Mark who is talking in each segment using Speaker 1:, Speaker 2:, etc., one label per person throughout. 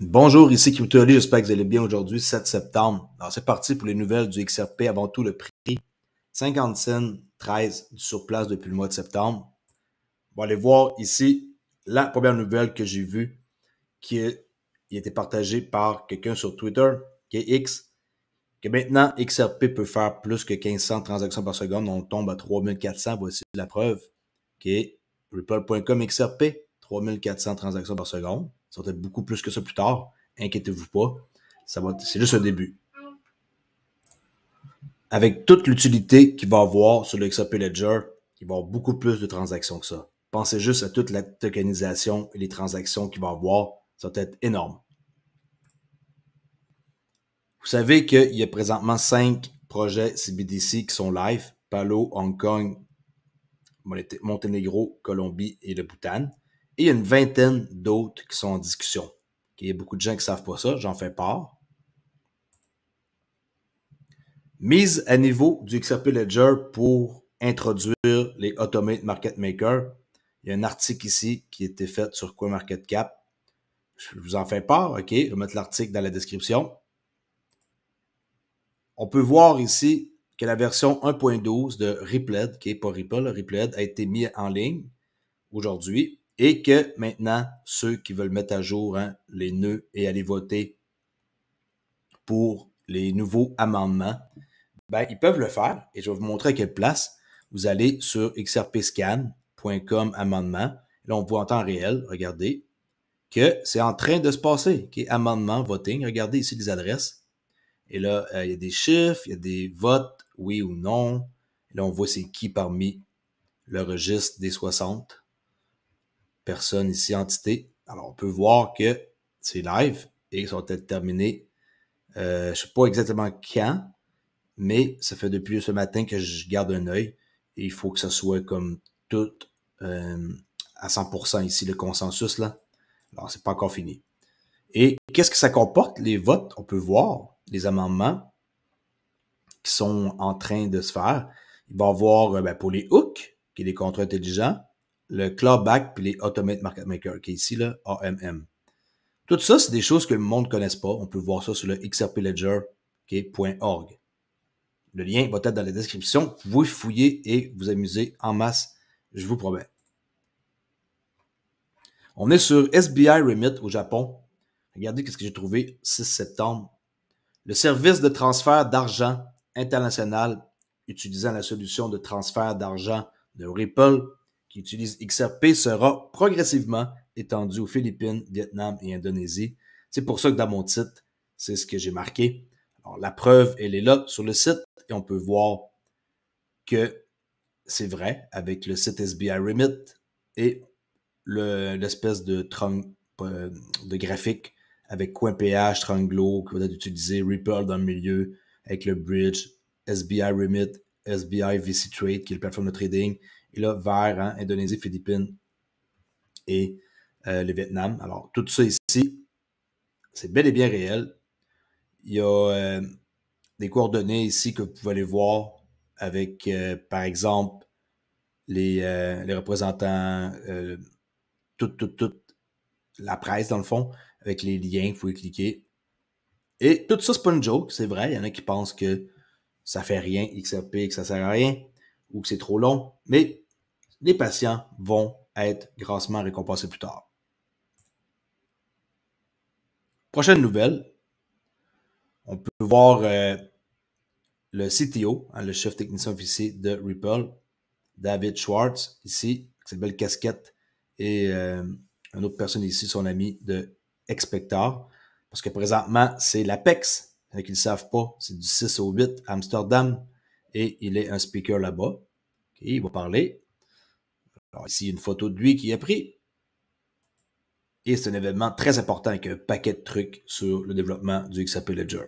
Speaker 1: Bonjour, ici Crypto.ly, j'espère que vous allez bien aujourd'hui, 7 septembre. Alors c'est parti pour les nouvelles du XRP. Avant tout, le prix 50 cents 13 sur place depuis le mois de septembre. On va aller voir ici la première nouvelle que j'ai vue qui a, été partagée par quelqu'un sur Twitter, qui est X, que maintenant XRP peut faire plus que 1500 transactions par seconde. On tombe à 3400, voici la preuve, qui est ripple.com XRP, 3400 transactions par seconde. Ça va être beaucoup plus que ça plus tard. Inquiétez-vous pas. Ça c'est juste un début. Avec toute l'utilité qu'il va avoir sur le XRP Ledger, il va y avoir beaucoup plus de transactions que ça. Pensez juste à toute la tokenisation et les transactions qu'il va avoir. Ça va être énorme. Vous savez qu'il y a présentement cinq projets CBDC qui sont live. Palo, Hong Kong, Monténégro, Colombie et le Bhoutan. Et il y a une vingtaine d'autres qui sont en discussion. Il y a beaucoup de gens qui ne savent pas ça, j'en fais part. Mise à niveau du XRP Ledger pour introduire les Automate Market Maker. Il y a un article ici qui a été fait sur CoinMarketCap. Je vous en fais part, OK? Je vais mettre l'article dans la description. On peut voir ici que la version 1.12 de Rippled, qui n'est pas Ripple, Rippled, a été mise en ligne aujourd'hui et que maintenant, ceux qui veulent mettre à jour hein, les nœuds et aller voter pour les nouveaux amendements, ben, ils peuvent le faire et je vais vous montrer à quelle place. Vous allez sur xrpscan.com amendement. Là, on voit en temps réel, regardez, que c'est en train de se passer. Okay? Amendement, voting. Regardez ici les adresses. Et là, euh, il y a des chiffres, il y a des votes, oui ou non. Et là, on voit c'est qui parmi le registre des 60 personne ici, entité. Alors, on peut voir que c'est live et ça va être terminé. Euh, je ne sais pas exactement quand, mais ça fait depuis ce matin que je garde un œil et il faut que ça soit comme tout euh, à 100% ici, le consensus là. Alors, c'est pas encore fini. Et qu'est-ce que ça comporte, les votes? On peut voir les amendements qui sont en train de se faire. Il va y avoir euh, ben, pour les hooks, qui est les contrats intelligents, le clawback puis les Automate Market Maker, qui est ici, là, AMM. Tout ça, c'est des choses que le monde ne connaisse pas. On peut voir ça sur le XRP Ledger, .org. Le lien va être dans la description. Vous fouillez et vous amusez en masse, je vous promets. On est sur SBI Remit au Japon. Regardez ce que j'ai trouvé 6 septembre. Le service de transfert d'argent international utilisant la solution de transfert d'argent de Ripple qui utilise XRP sera progressivement étendu aux Philippines, Vietnam et Indonésie. C'est pour ça que dans mon titre, c'est ce que j'ai marqué. Alors, la preuve, elle est là sur le site et on peut voir que c'est vrai avec le site SBI Remit et l'espèce de, euh, de graphique avec CoinPH, Tranglo, qui va être utilisé, Ripple dans le milieu, avec le bridge, SBI Remit, SBI VC Trade, qui est la plateforme de trading, et là, vers hein, Indonésie, Philippines et euh, le Vietnam. Alors, tout ça ici, c'est bel et bien réel. Il y a euh, des coordonnées ici que vous pouvez aller voir avec, euh, par exemple, les, les représentants, toute, toute, toute la presse, dans le fond, avec les liens, vous pouvez cliquer. Et tout ça, c'est pas une joke, c'est vrai. Il y en a qui pensent que ça fait rien, XRP, que ça sert à rien ou que c'est trop long, mais les patients vont être grassement récompensés plus tard. Prochaine nouvelle, on peut voir euh, le CTO, hein, le chef technicien officier de Ripple, David Schwartz, ici, cette belle casquette, et euh, une autre personne ici, son ami de Expector, parce que présentement, c'est l'Apex, qu'ils ne savent pas, c'est du 6 au 8 à Amsterdam, et il est un speaker là-bas. il va parler. Alors ici, une photo de lui qui est pris. Et c'est un événement très important avec un paquet de trucs sur le développement du XRP Ledger.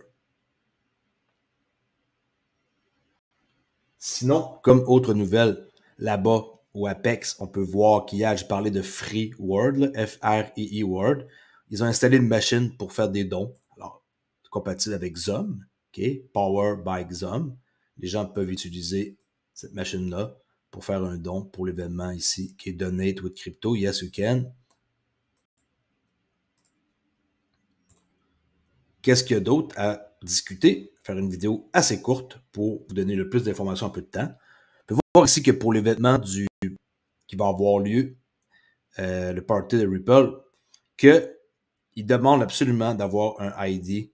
Speaker 1: Sinon, comme autre nouvelle, là-bas au Apex, on peut voir qu'hier, j'ai parlé de Free World, F-R-I-I World. Ils ont installé une machine pour faire des dons. Alors, compatible avec OK? Power by Zoom. Les gens peuvent utiliser cette machine-là pour faire un don pour l'événement ici qui est Donate with Crypto. Yes, you can. qu'est-ce qu'il y a d'autre à discuter, faire une vidéo assez courte pour vous donner le plus d'informations en peu de temps. Vous pouvez voir ici que pour l'événement du qui va avoir lieu, euh, le party de Ripple, qu'il demande absolument d'avoir un ID.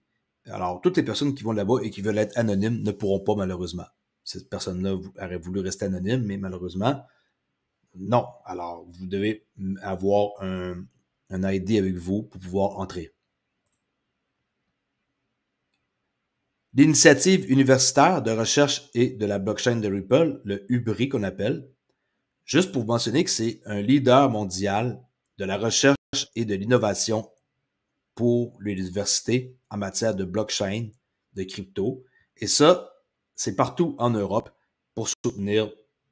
Speaker 1: Alors, toutes les personnes qui vont là-bas et qui veulent être anonymes ne pourront pas, malheureusement. Cette personne-là aurait voulu rester anonyme, mais malheureusement, non. Alors, vous devez avoir un, un ID avec vous pour pouvoir entrer. L'initiative universitaire de recherche et de la blockchain de Ripple, le UBRI qu'on appelle, juste pour mentionner que c'est un leader mondial de la recherche et de l'innovation pour l'université en matière de blockchain, de crypto. Et ça, c'est partout en Europe pour soutenir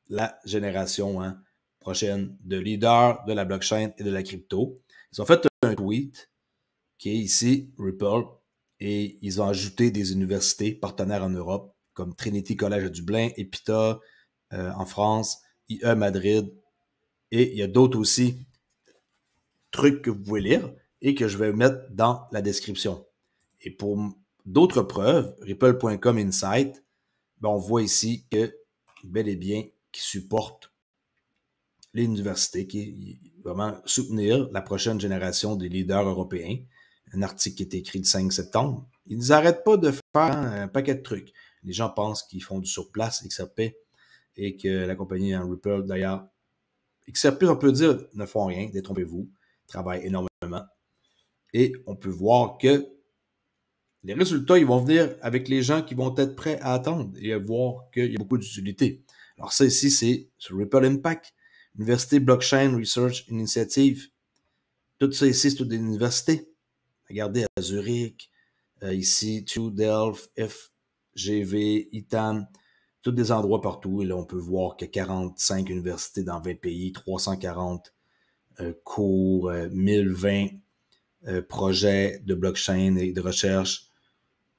Speaker 1: la génération hein, prochaine de leaders de la blockchain et de la crypto. Ils ont fait un tweet qui est ici, Ripple, et ils ont ajouté des universités partenaires en Europe, comme Trinity College à Dublin, EPITA euh, en France, IE Madrid, et il y a d'autres aussi trucs que vous pouvez lire et que je vais mettre dans la description. Et pour d'autres preuves, ripple.com Insight, ben on voit ici que bel et bien qui supporte l'université, qui vraiment soutenir la prochaine génération des leaders européens un article qui est écrit le 5 septembre. Ils n'arrêtent pas de faire un paquet de trucs. Les gens pensent qu'ils font du surplace, XRP, et que la compagnie en Ripple, d'ailleurs, XRP, on peut dire, ne font rien, détrompez-vous, travaillent énormément. Et on peut voir que les résultats, ils vont venir avec les gens qui vont être prêts à attendre et à voir qu'il y a beaucoup d'utilité. Alors ça ici, c'est sur Ripple Impact, Université Blockchain Research Initiative. Tout ça ici, c'est toutes des universités. Regardez à Zurich, euh, ici, TU, Delft, FGV, ITAN, tous des endroits partout. Et là, on peut voir qu'il y a 45 universités dans 20 pays, 340 euh, cours, 1020 euh, projets de blockchain et de recherche.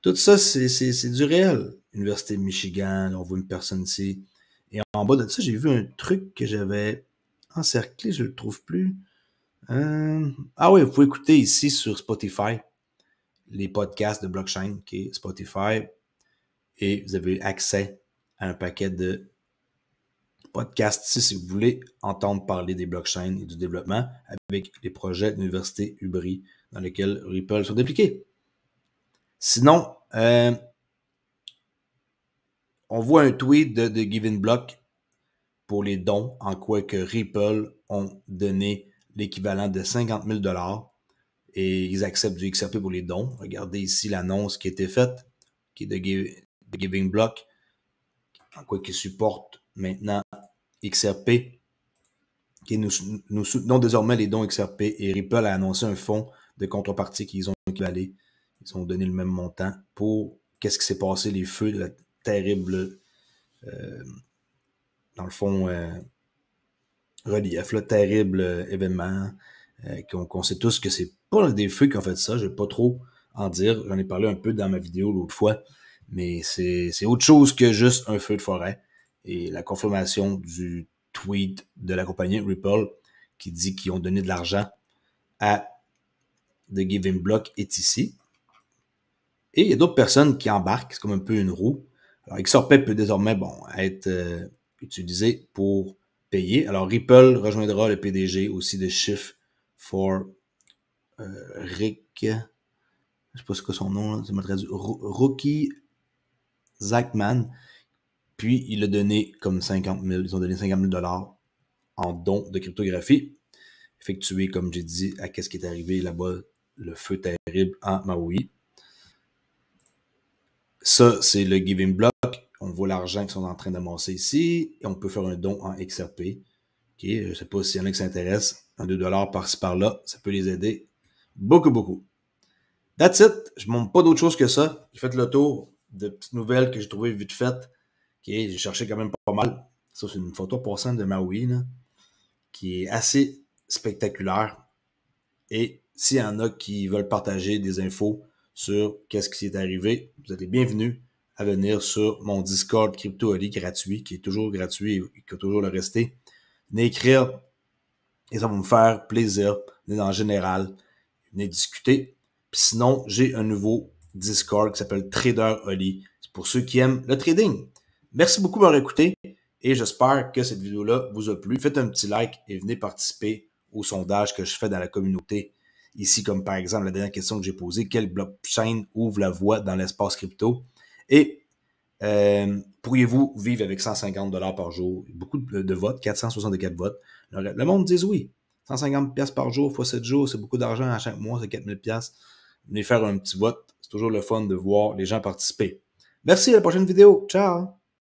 Speaker 1: Tout ça, c'est du réel. Université de Michigan, on voit une personne ici. Et en bas de ça, j'ai vu un truc que j'avais encerclé, je ne le trouve plus. Euh, ah oui, vous pouvez écouter ici sur Spotify les podcasts de blockchain, qui est Spotify, et vous avez accès à un paquet de podcasts si vous voulez entendre parler des blockchains et du développement avec les projets de l'Université Ubri dans lesquels Ripple sont impliqués. Sinon, euh, on voit un tweet de, de Giving Block pour les dons, en quoi que Ripple ont donné l'équivalent de 50 000 et ils acceptent du XRP pour les dons. Regardez ici l'annonce qui a été faite, qui est de, Giving Block, en quoi qu'ils supportent maintenant XRP, qui nous, nous soutenons désormais les dons XRP et Ripple a annoncé un fonds de contrepartie qu'ils ont équivalé. Ils ont donné le même montant pour qu'est-ce qui s'est passé, les feux de la terrible, euh, dans le fond, euh, relief, le terrible euh, événement, qu'on sait tous que c'est pas des feux qui ont fait ça, je vais pas trop en dire, j'en ai parlé un peu dans ma vidéo l'autre fois, mais c'est autre chose que juste un feu de forêt. Et la confirmation du tweet de la compagnie Ripple qui dit qu'ils ont donné de l'argent à The Giving Block est ici. Et il y a d'autres personnes qui embarquent, c'est comme un peu une roue. Alors, XRP peut désormais bon, être euh, utilisé pour alors, Ripple rejoindra le PDG aussi de Shift for euh, Rick. Je sais pas ce que son nom, c'est Rookie Zachman. Puis, il a donné comme 50 000, ils ont donné 50 000 dollars en don de cryptographie, effectué, comme j'ai dit, à qu'est-ce qui est arrivé là-bas, le feu terrible en Maui. Ça, c'est le Giving Block on voit l'argent qu'ils sont en train d'amasser ici, et on peut faire un don en XRP. Je ne sais pas s'il y en a qui s'intéressent. Un 2 dollars par-ci par-là, ça peut les aider beaucoup, beaucoup. That's it. Je ne montre pas d'autre chose que ça. J'ai fait le tour de petites nouvelles que j'ai trouvées vite faites. J'ai cherché quand même pas mal. Ça, c'est une photo passant de Maui, là, qui est assez spectaculaire. Et s'il y en a qui veulent partager des infos sur qu'est-ce qui s'est arrivé, vous êtes les bienvenus à venir sur mon Discord Crypto gratuit, qui est toujours gratuit et qui va toujours le rester. Venez écrire et ça va me faire plaisir. Venez en général, venez discuter. Puis sinon, j'ai un nouveau Discord qui s'appelle Trader Oli. C'est pour ceux qui aiment le trading. Merci beaucoup de m'avoir écouté et j'espère que cette vidéo-là vous a plu. Faites un petit like et venez participer au sondage que je fais dans la communauté. Ici, comme par exemple la dernière question que j'ai posée, quel blockchain ouvre la voie dans l'espace crypto? Et euh, pourriez-vous vivre avec 150 dollars par jour? Beaucoup de, votes, 464 votes. Le, monde dit oui. 150 pièces par jour fois 7 jours, c'est beaucoup d'argent à chaque mois, c'est 4000 pièces. Venez faire un petit vote. C'est toujours le fun de voir les gens participer. Merci, à la prochaine vidéo. Ciao!